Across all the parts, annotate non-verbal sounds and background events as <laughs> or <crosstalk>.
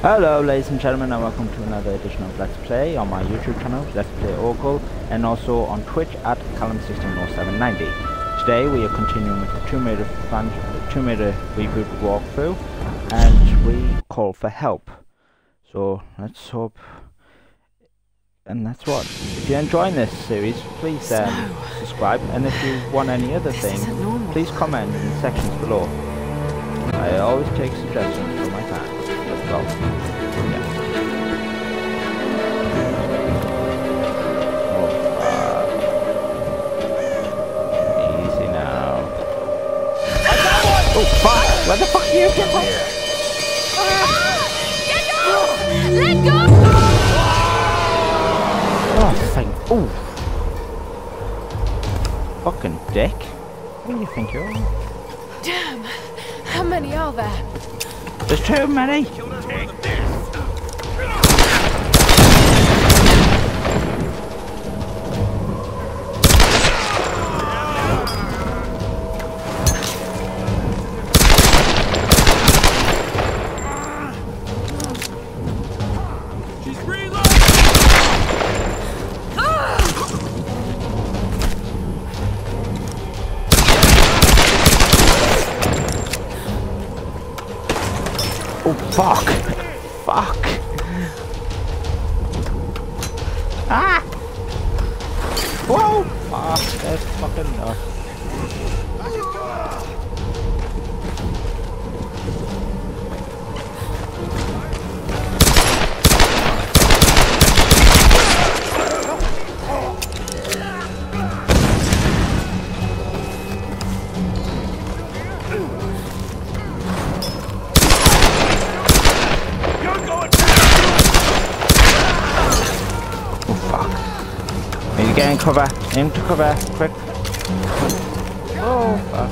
Hello ladies and gentlemen and welcome to another edition of Let's Play on my YouTube channel, Let's Play Ogle, and also on Twitch at Callum160790. Today we are continuing with the Tomb Raider, fan, Tomb Raider reboot walkthrough, and we call for help. So let's hope, and that's what. If you're enjoying this series, please um, subscribe, and if you want any other thing, please comment in the sections below. I always take suggestions go. Yeah. Oh, fuck. Easy now. Oh, fuck! Where the fuck are you get from? Let go! Oh, thank. Oh! Fucking dick. What do you think you're? Damn! How many are there? There's too many! Fuck! Fuck! Ah! Whoa! Ah, that's fucking nuts. Fuck. Need to cover. Quick. Oh, fuck.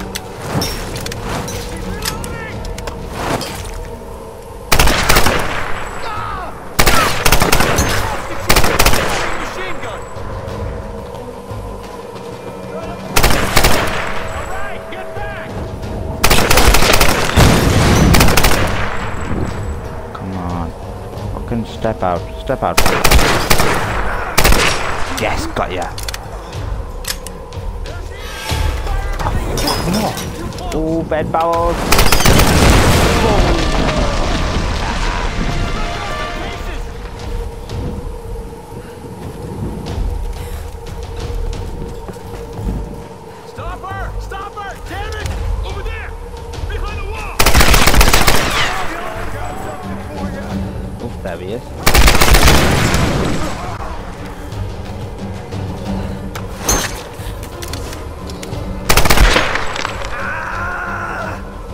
Come on. Fucking step out. Step out. Yes, got ya. Oh, oh bed bowels.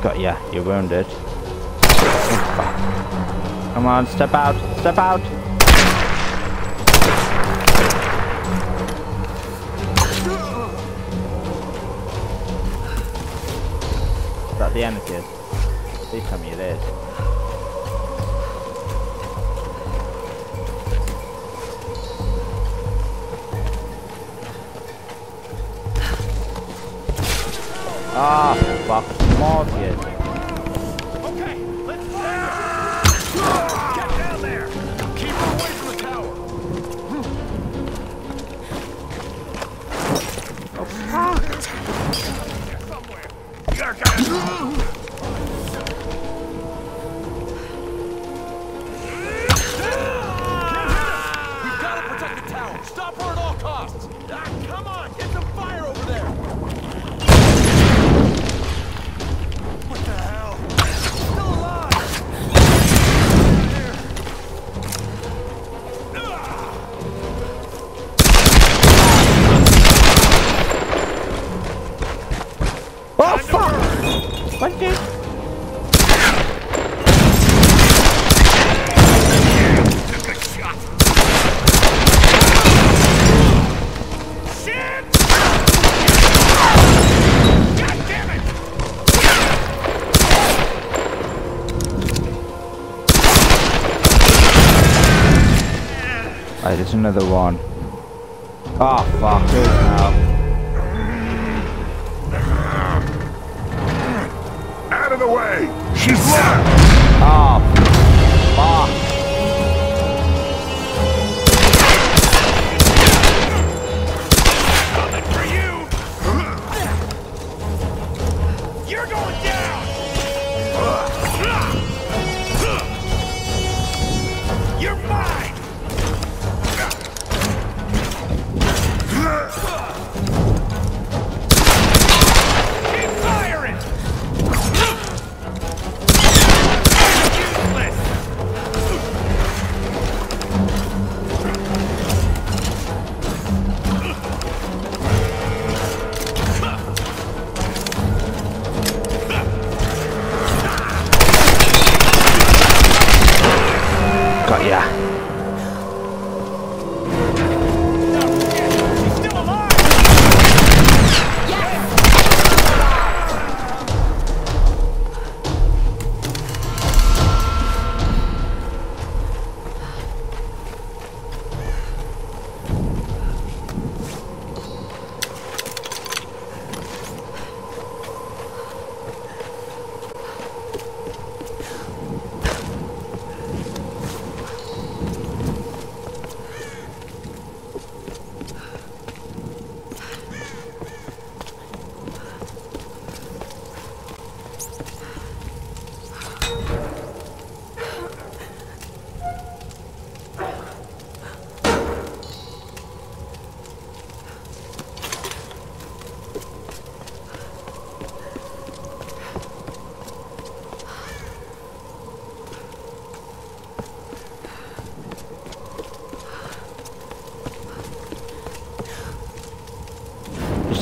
Got ya, you're wounded. Come on, step out, step out! Is that the of it? Please tell me it is. Ah, You're Right, there's another one. Oh, fuck. Good now. Out of the way! She's locked! Oh, ah, Fuck.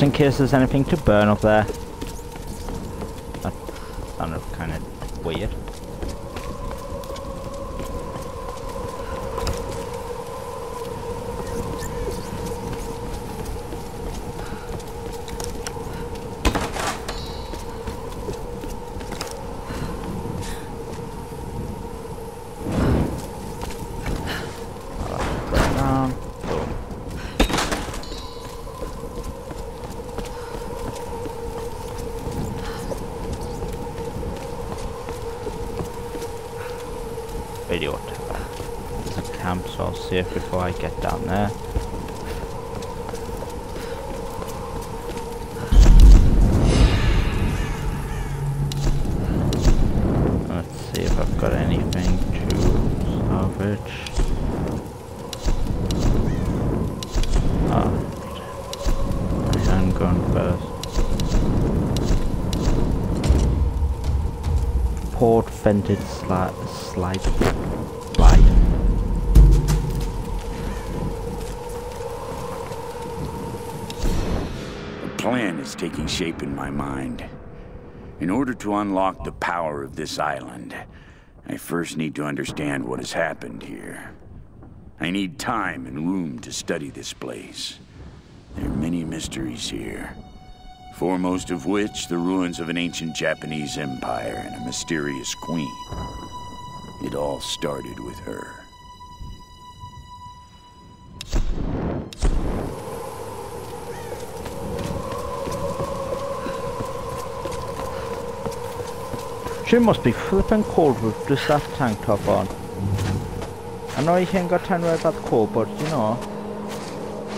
Just in case there's anything to burn up there. That sounded kind of weird. Down. Boom. radio tower. There's a it before I get down there. Let's see if I've ah, got anything to salvage. Ah, my handgun first. Port vented slide slide slide. A plan is taking shape in my mind. In order to unlock the power of this island, I first need to understand what has happened here. I need time and room to study this place. There are many mysteries here. Foremost of which, the ruins of an ancient Japanese empire and a mysterious queen. It all started with her. She must be flipping cold with just that tank top on. I know you ain't got time to wear that coat, but you know,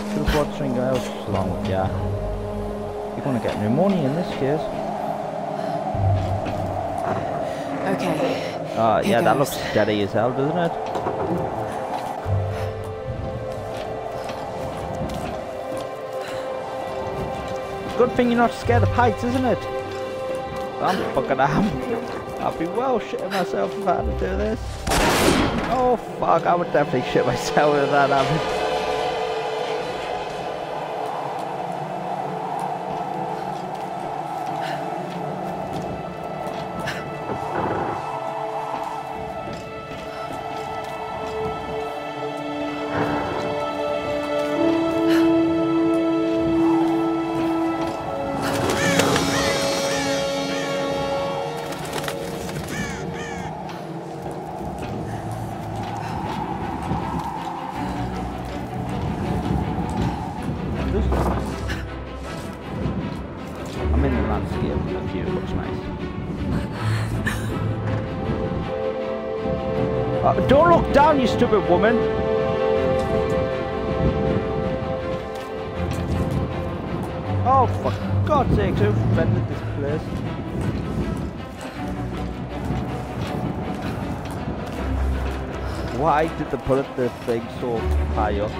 should have brought something else along with ya. You're gonna get pneumonia in this case. Okay. Uh, Here yeah, that looks steady as hell, doesn't it? Good thing you're not scared of heights, isn't it? I'm fucking am. I'd be well shitting myself if I had to do this. Oh fuck, I would definitely shit myself if that happened. Uh, don't look down, you stupid woman! Oh, for God's sake, who invented this place? Why did they put the thing so high up?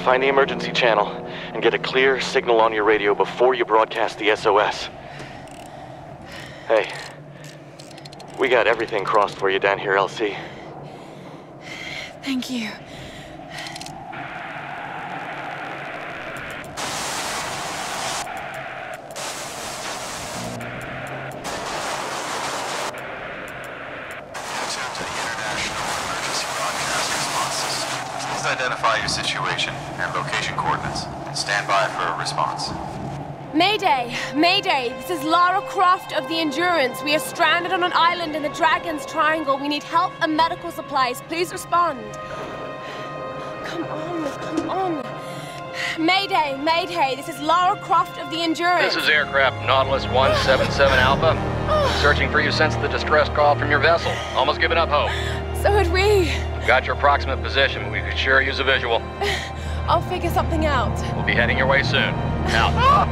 Find the emergency channel and get a clear signal on your radio before you broadcast the SOS. Hey. We got everything crossed for you down here, LC. Thank you. Croft of the Endurance. We are stranded on an island in the Dragon's Triangle. We need help and medical supplies. Please respond. Come on, come on. Mayday! Mayday! This is Lara Croft of the Endurance. This is aircraft Nautilus 177 Alpha. <gasps> Searching for you since the distress call from your vessel. Almost given up hope. So had we. Got your approximate position, but we could sure use a visual. <sighs> I'll figure something out. We'll be heading your way soon. Out.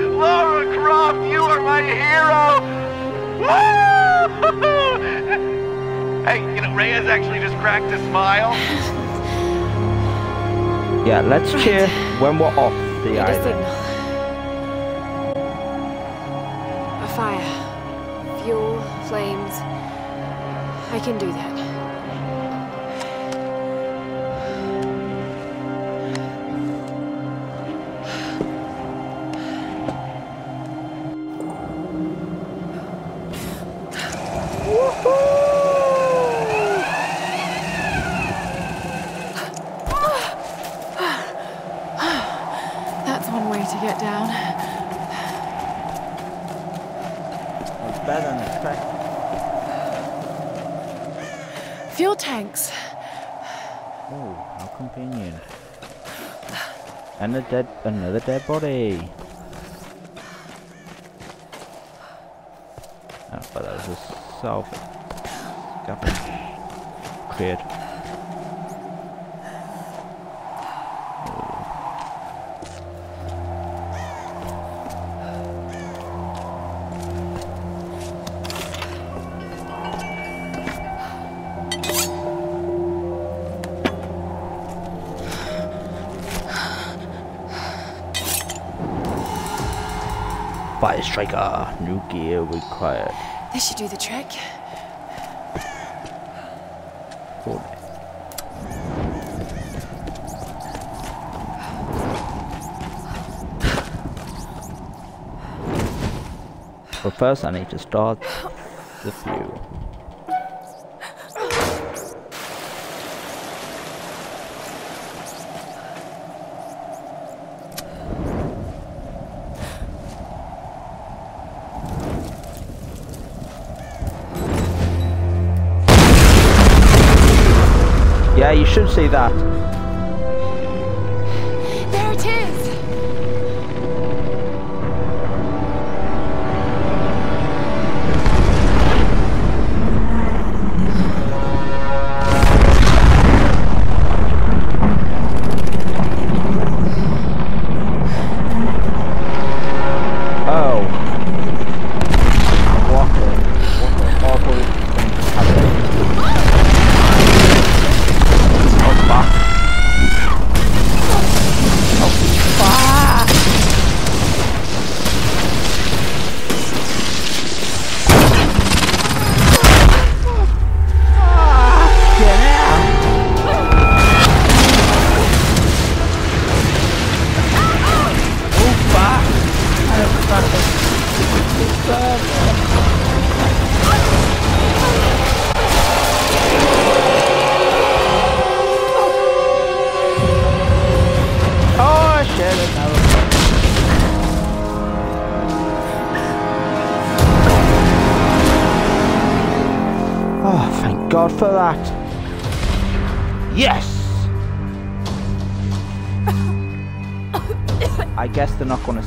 <laughs> Lara Croft, you are my hero! Woo! <laughs> hey, you know, Reyes actually just cracked a smile. <laughs> Yeah, let's cheer when we're off the Need a island. signal. A fire. Fuel, flames. I can do that. And a dead, another dead body. Oh, but that was a self cleared. Fire striker, new gear required. This should do the trick. Cool. But first I need to start the Yeah, you should see that.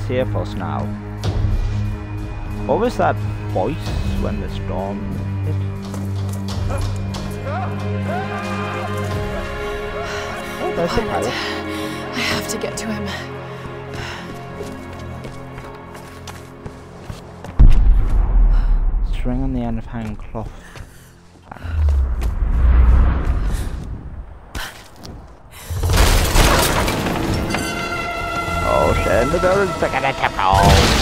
They're not going to save us now. What was that voice when the storm hit? Oh, there's the pilot. I have to get to him. String on the end of hanging cloth. The door is picking a temple.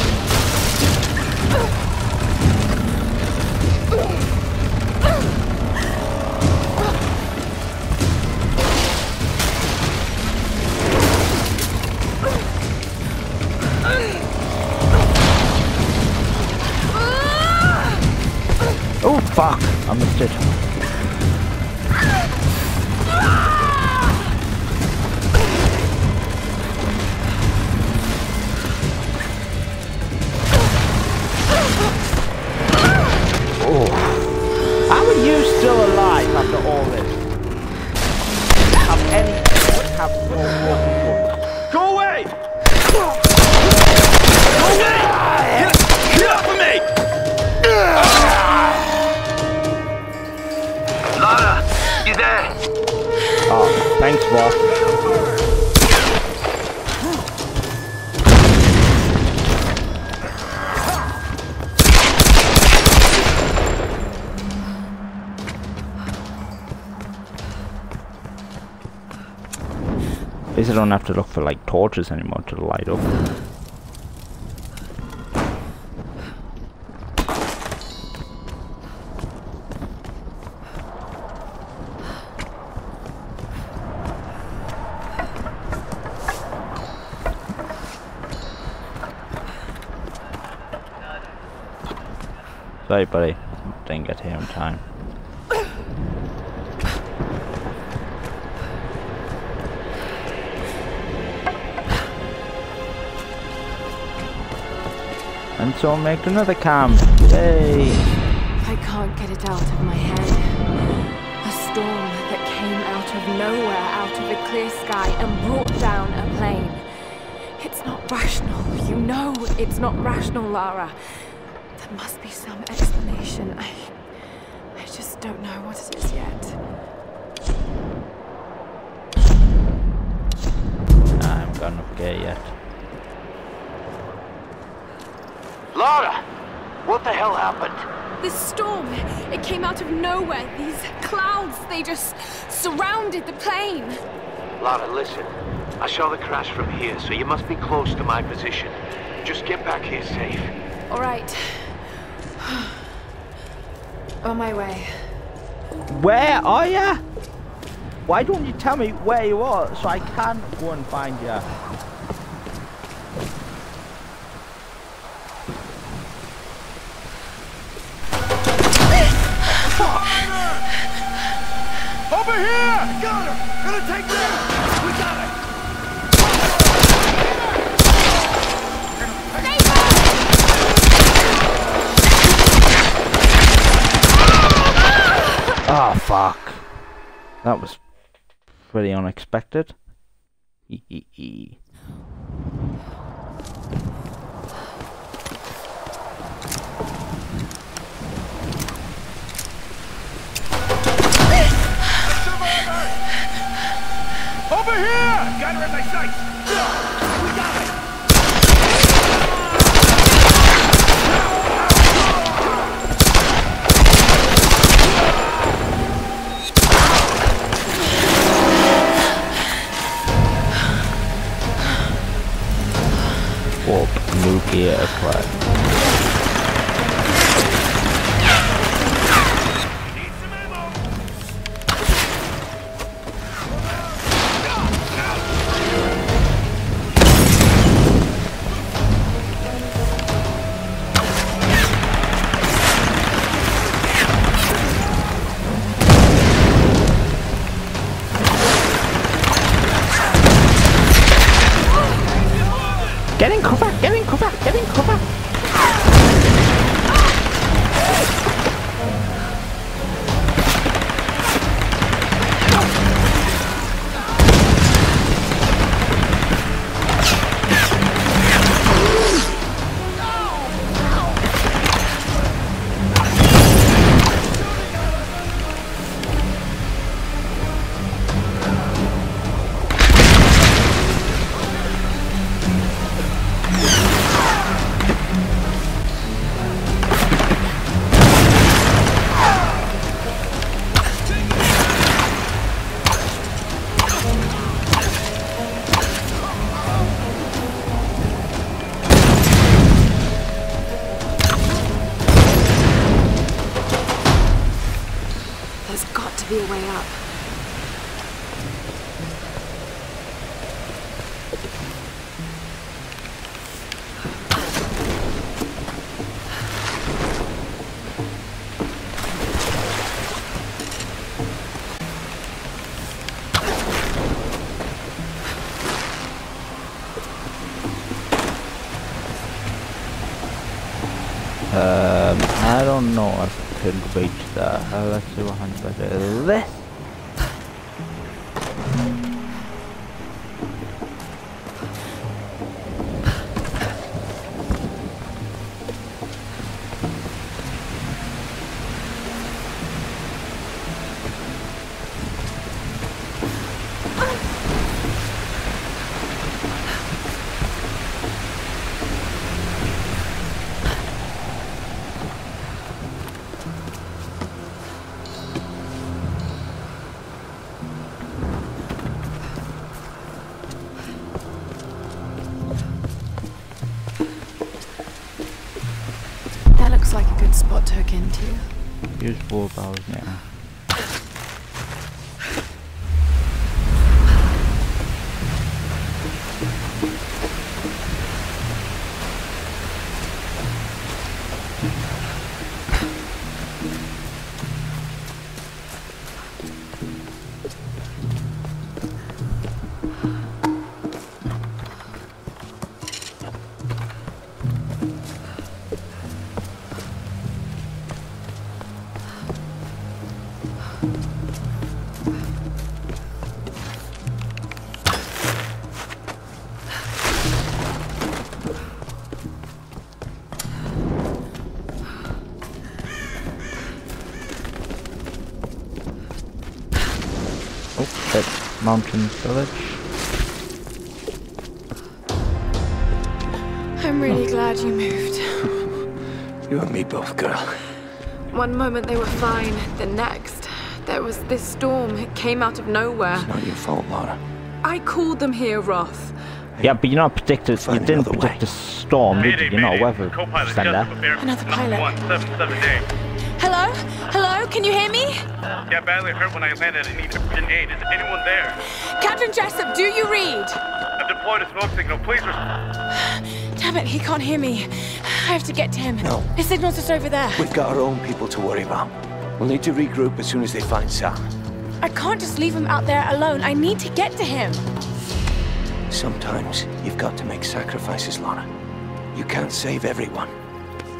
At least I don't have to look for like torches anymore to light up. Sorry, buddy. Didn't get here in time. And so make another camp. Yay! I can't get it out of my head. A storm that came out of nowhere, out of the clear sky, and brought down a plane. It's not rational. You know it's not rational, Lara. There must be some explanation. I. I just don't know what it is yet. I'm gonna gear yet. Lara, what the hell happened? This storm, it came out of nowhere. These clouds, they just surrounded the plane. Lara, listen. I saw the crash from here, so you must be close to my position. Just get back here safe. All right. On my way. Where are you? Why don't you tell me where you are so I can go and find you? Got her! Gonna take! We got it! Oh fuck. That was pretty unexpected. Over here! Got her in my sights! to be a way up. See what Use wheelbarrows now. Mountain village. I'm really glad you moved. <laughs> You and me both, girl. One moment they were fine, the next, there was this storm. It came out of nowhere. It's not your fault, Lara. I called them here, Roth. Yeah, but you're not predicted. You didn't predict way. a storm, did you? You're not a weather Co-pilot sender. Jessup Another pilot. Hello? Hello? Can you hear me? Got badly hurt when I landed and need urgent aid. Is anyone there? Captain Jessup, do you read? I've deployed a smoke signal. Please respond. Damn it, he can't hear me. I have to get to him. No. His signal's just over there. We've got our own people to worry about. We'll need to regroup as soon as they find Sam. I can't just leave him out there alone. I need to get to him. Sometimes you've got to make sacrifices, Lara. You can't save everyone.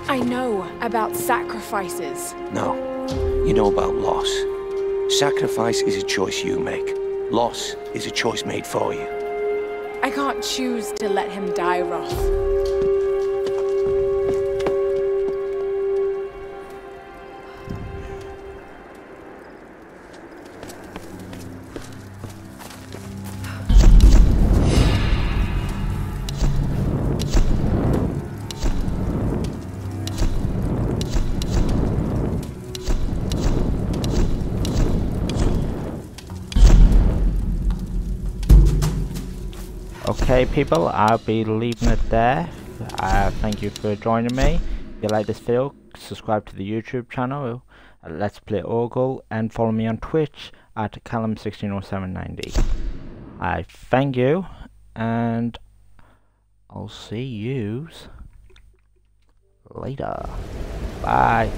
I know about sacrifices. No. You know about loss. Sacrifice is a choice you make. Loss is a choice made for you. I can't choose to let him die, Roth. Okay, people, I'll be leaving it there. Uh, thank you for joining me. If you like this video, subscribe to the YouTube channel, Let's Play Ogle, and follow me on Twitch at Callum160790. I thank you, and I'll see yous later. Bye.